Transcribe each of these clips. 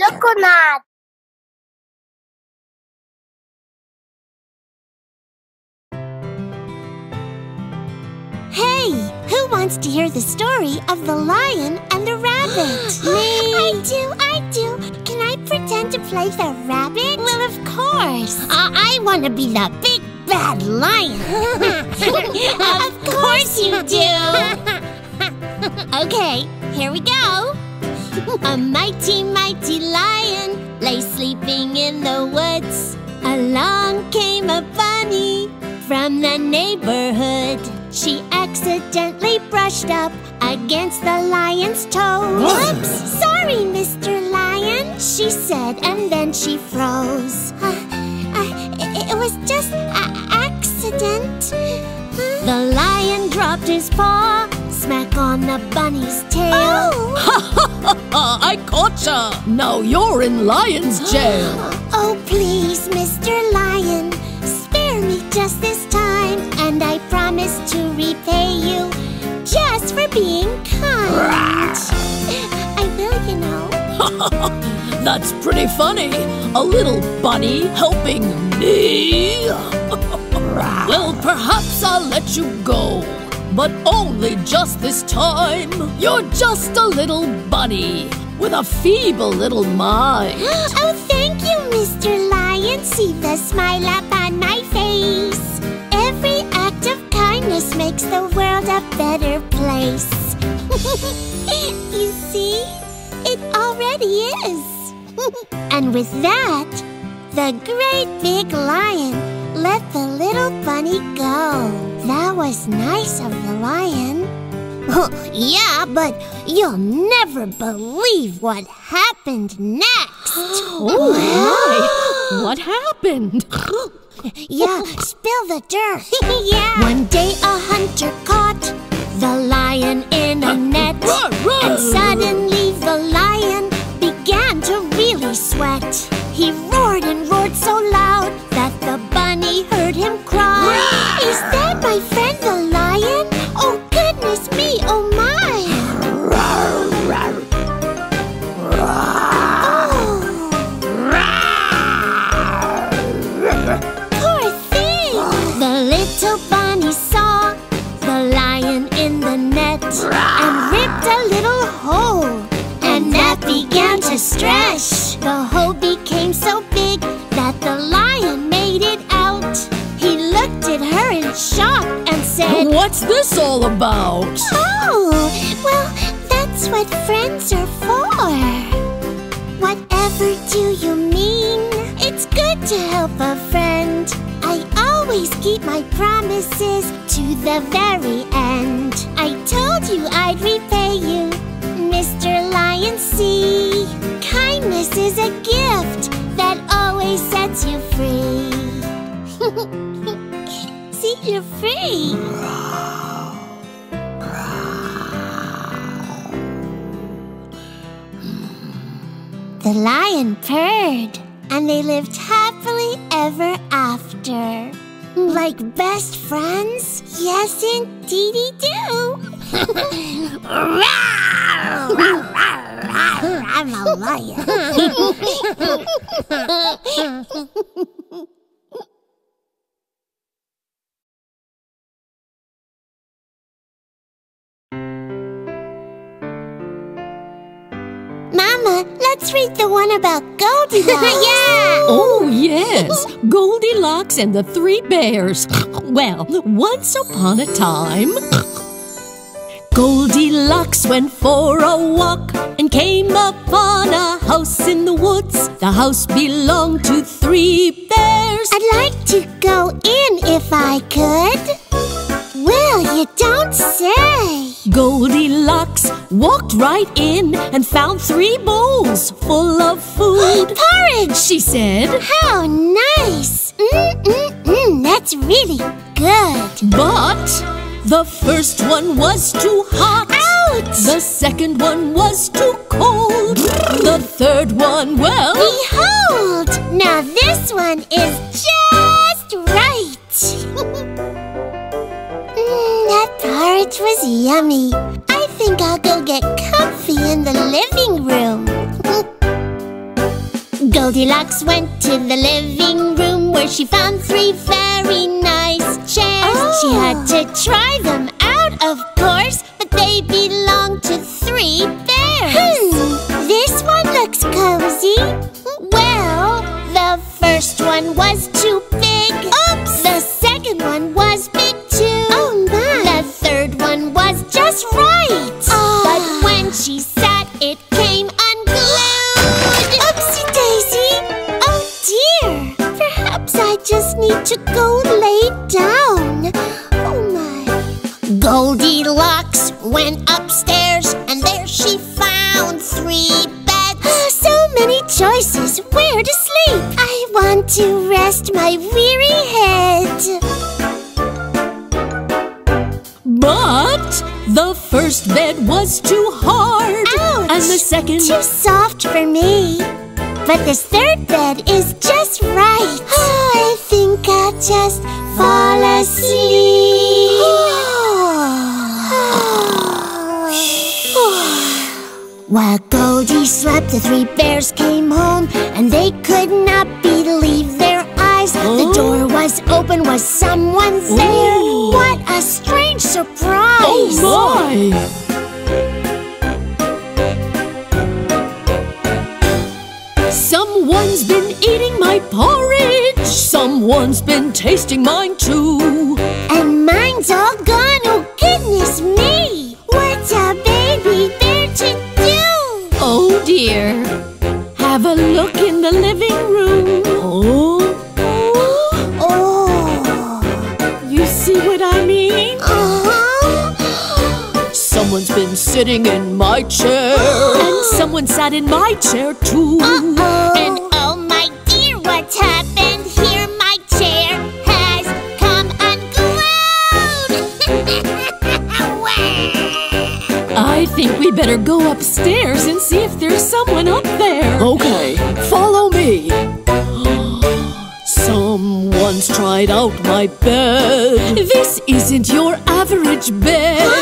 Loconut. Hey, who wants to hear the story of the lion and the rabbit? Me. I do, I do. Can I pretend to play the rabbit? Well, of course. Uh, I want to be the big bad lion. of course you do. okay, here we go. A mighty, mighty lion lay sleeping in the woods. Along came a bunny from the neighborhood. She accidentally brushed up against the lion's toe. Whoops! Sorry, Mr. Lion, she said, and then she froze. Uh, uh, it, it was just an accident. The lion dropped his paw, smack on the bunny's tail. Oh! Ha ha I caught ya! Now you're in lion's jail. Oh, please, Mr. Lion, spare me just this time, and I promise to repay you just for being kind. I will, you know. That's pretty funny. A little bunny helping me. well, perhaps I'll let you go. But only just this time. You're just a little bunny with a feeble little mind. oh, thank you, Mr. Lion. See the smile up on my face. Every act of kindness makes the world a better place. you see, it already is. and with that, the great big lion let the little bunny go. That was nice of the lion. yeah, but you'll never believe what happened next. Oh, my! What happened? yeah, spill the dirt. yeah. One day a hunter caught the lion in a net. And suddenly the lion began to really sweat. He roared and roared so loud about? Oh, well, that's what friends are for. Whatever do you mean? It's good to help a friend. I always keep my promises to the very end. I told you I'd repay you, Mr. Lion C. Kindness is a gift that always sets you free. See, you're free. The lion purred, and they lived happily ever after. Like best friends? Yes, indeedy do. I'm a lion. let's read the one about Goldilocks. yeah! Oh, yes. Goldilocks and the Three Bears. Well, once upon a time. Goldilocks went for a walk and came upon a house in the woods. The house belonged to three bears. I'd like to go in if I could. walked right in and found three bowls full of food. Porridge, she said. How nice! Mm-mm-mm, that's really good. But the first one was too hot. Out! The second one was too cold. the third one, well... Behold! Now this one is just right. mm, that porridge was yummy. I think I'll go get comfy in the living room. Goldilocks went to the living room where she found three very nice chairs. Oh. She had to try them out, of course, but they belonged to three bears. Hmm, this one looks cozy. Well, the first one was too big. Oops! Oh. But when she sat, it came unglued. Oopsie daisy! Oh dear! Perhaps I just need to go lay down. Oh my. Goldilocks second. Too soft for me. But this third bed is just right. I think I'll just fall asleep. While Goldie slept, the three bears came home, and they could not believe their eyes. The Oh. door was open, was someone there? Ooh. What a strange surprise! Oh my! Someone's been eating my porridge. Someone's been tasting mine too. And mine's all gone, oh goodness me! What's a baby bear to do? Oh dear. Have a look in the living room. Oh, Oh, Someone's been sitting in my chair. and someone sat in my chair too. Uh-oh. And oh my dear, what's happened here? My chair has come unglued! I think we better go upstairs and see if there's someone up there. Okay, follow me. Someone's tried out my bed. This isn't your average bed.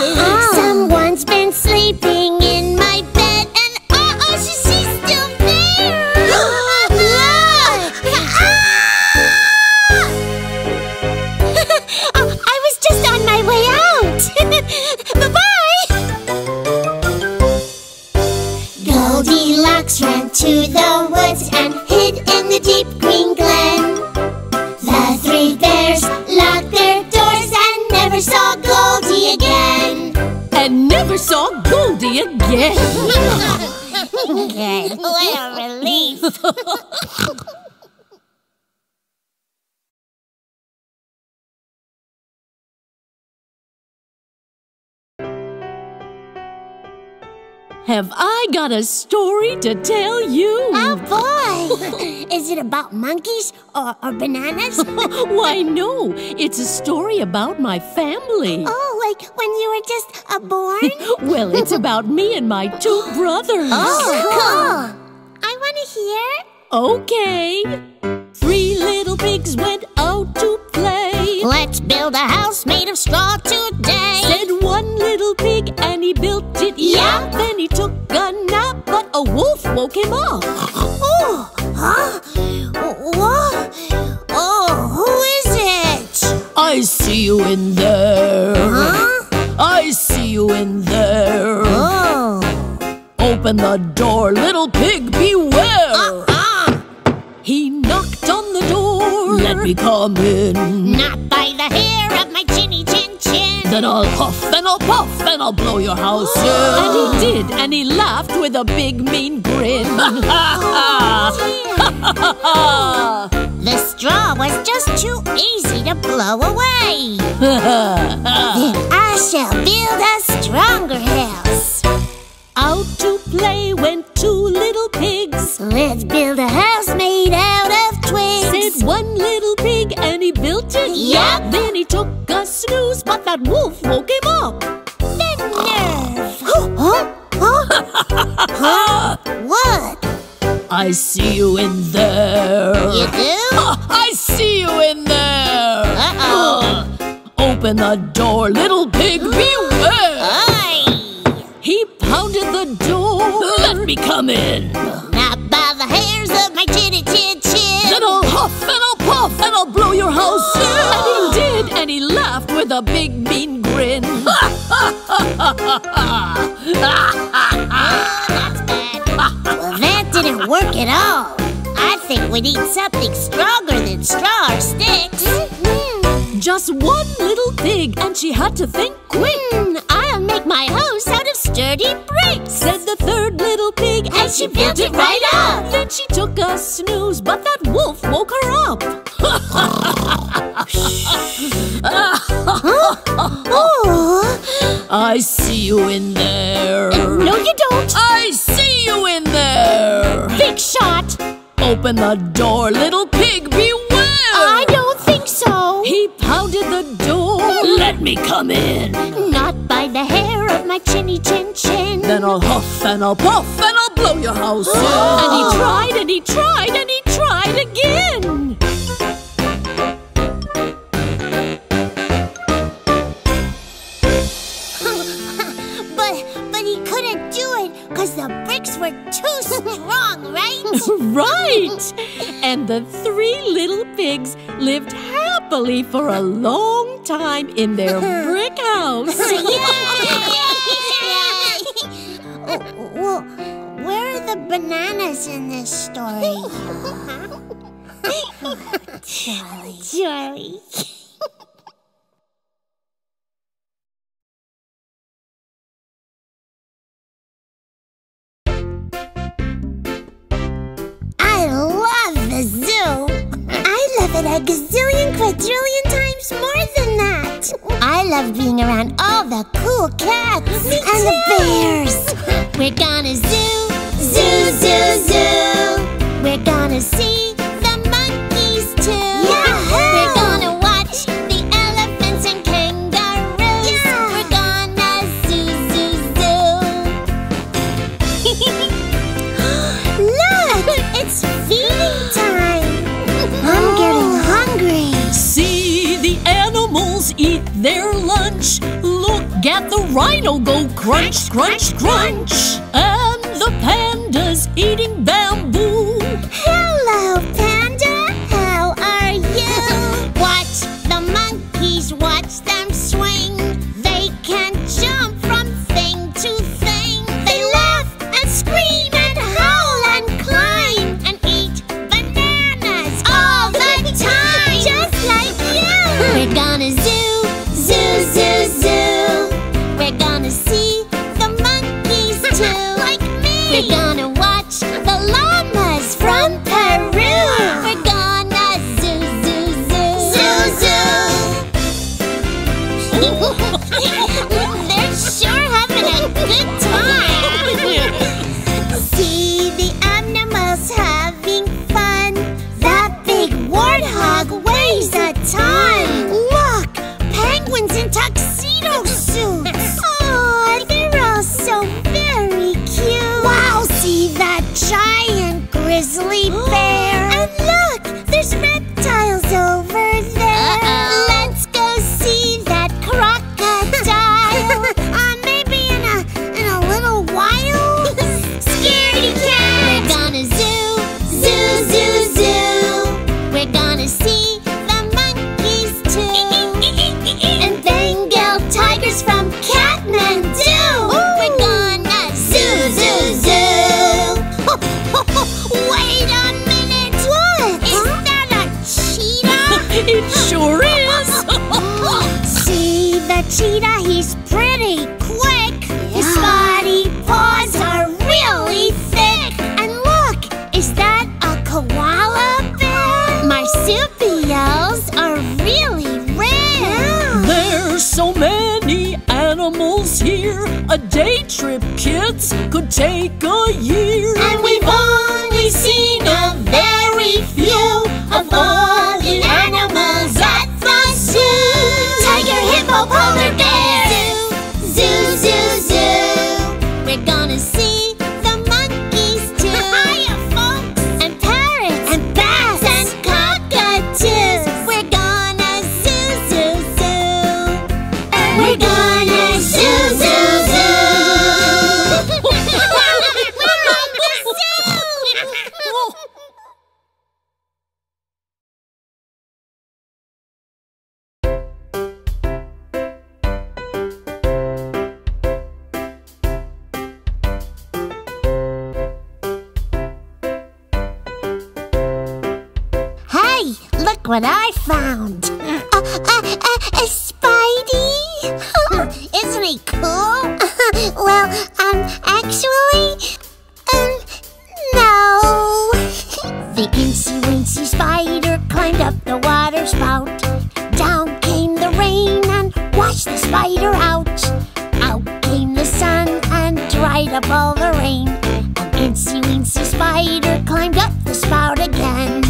Have I got a story to tell you? Oh boy! Is it about monkeys or, or bananas? Why, no. It's a story about my family. oh, like when you were just a born? Well, it's about me and my two brothers. Oh, cool! I want to hear. Okay. Three little pigs went out to play. Let's build a house made of straw today. Said one little pig and he built it, Yeah. Then he took a nap, but a wolf woke him up. Oh, huh? What? Oh, who is it? I see you in there. Huh? I see you in there. Oh. Open the door, little pig, beware. Let me come in. Not by the hair of my chinny chin chin. Then I'll huff and I'll puff and I'll blow your house in. And he did, and he laughed with a big mean grin. The straw was just too easy to blow away. then I shall build a stronger house. Out to play went two little pigs. Let's build a house made out Yep. Then he took a snooze, but that wolf woke him up. the nerve. huh? Huh? huh? What? I see you in there. You do? I see you in there. Uh-oh. Open Open the door, little pig, beware! Aye! A big mean grin. Well, that didn't work at all. I think we need something stronger than straw or sticks. Just one little pig, and she had to think quick. Hmm, I'll make my house out of sturdy bricks. Said the third little pig, And she built it right up. Then she took a snooze, but that wolf woke Open the door, little pig, beware. I don't think so. He pounded the door. Let me come in. Not by the hair of my chinny chin chin. Then I'll huff and I'll puff and I'll blow your house in. and he tried and he tried and happily for a long time in their brick house. Well, where are the bananas in this story? Charlie. Charlie. I love the zoo. I love it a gazillion quadrillion times more than that. I love being around all the cool cats and the bears. We're gonna zoo, zoo, zoo, zoo. We're gonna see the monkeys too. We're gonna Look at the rhino go crunch, crunch, crunch. And the panda's eating bamboo. Hello, here. A day trip, kids, could take a year. And we've only seen a very few of all the animals at the zoo. Tiger, hippo, polar What I found. Uh, uh, uh, Spidey? Isn't he cool? well, um, actually, um, no. The incy wincy spider climbed up the water spout. Down came the rain and washed the spider out. Out came the sun and dried up all the rain. An incy wincy spider climbed up the spout again.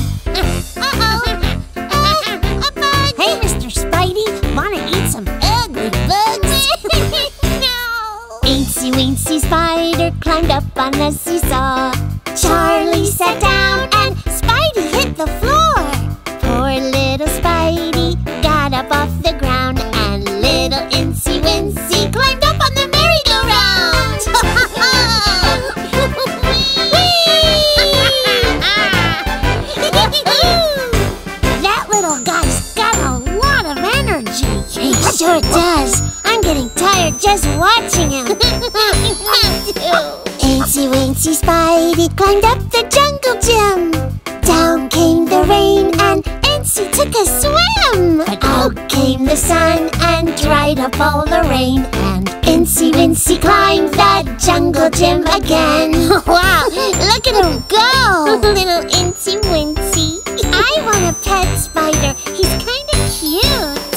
Up on the seesaw. Charlie sat down and Spidey hit the floor. Poor little Spidey got up off the climbed up the jungle gym. Down came the rain and Incy took a swim. Out came the sun and dried up all the rain. And Incy Wincy climbed the jungle gym again. wow, look at him go! Little Incy Wincy. I want a pet spider. He's kind of cute.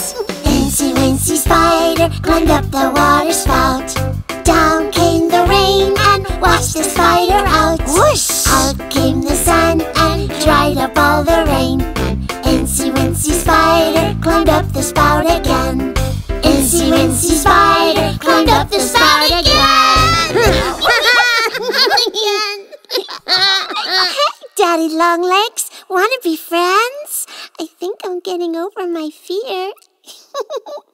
Incy Wincy Spider climbed up the water spout. Down came the rain and washed the spider out. Out came the sun and dried up all the rain. And Incy Wincy Spider climbed up the spout again. Incy Wincy Spider climbed up the spout again. Daddy Longlegs, want to be friends? I think I'm getting over my fear.